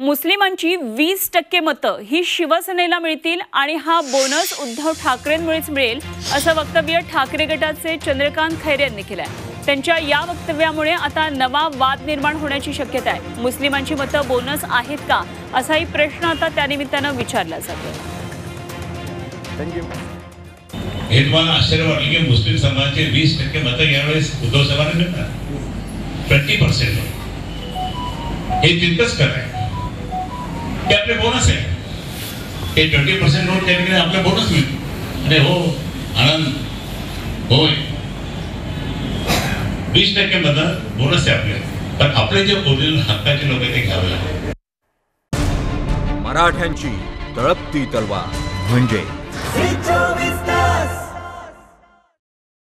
मुस्लिमांची वीस टक्के मतं ही शिवसेनेला मिळतील आणि हा बोनस उद्धव ठाकरेंमुळेच मिळेल असं वक्तव्य ठाकरे गटाचे चंद्रकांत खैरे यांनी केलं आहे त्यांच्या या वक्तव्यामुळे आता नवा वाद निर्माण होण्याची शक्यता आहे. मुस्लिमांची मतं बोनस आहेत का असाही प्रश्न आता त्यानिमित्तानं विचारला जातो हे तुम्हाला आश्चर्य वाटलं की मुस्लिम समाजाचे वीस टक्के मतं यावेळेस उद्धव साहेबांना मिळतात ट्वेंटी पर्सेंट. हे तितकंच आहे. ते आपले बोनस आहे. ते ट्वेंटी पर्सेंट नोट त्या ठिकाणी आपला बोनस मिळतो अरे हो आनंद. होय. वीस टक्के मतं बोनस आहे आपले. पण आपले जे ओरिजिनल हक्काचे लोक आहेत ते घ्यावे लागतात. मराठ्यांची तळपती तलवार म्हणजे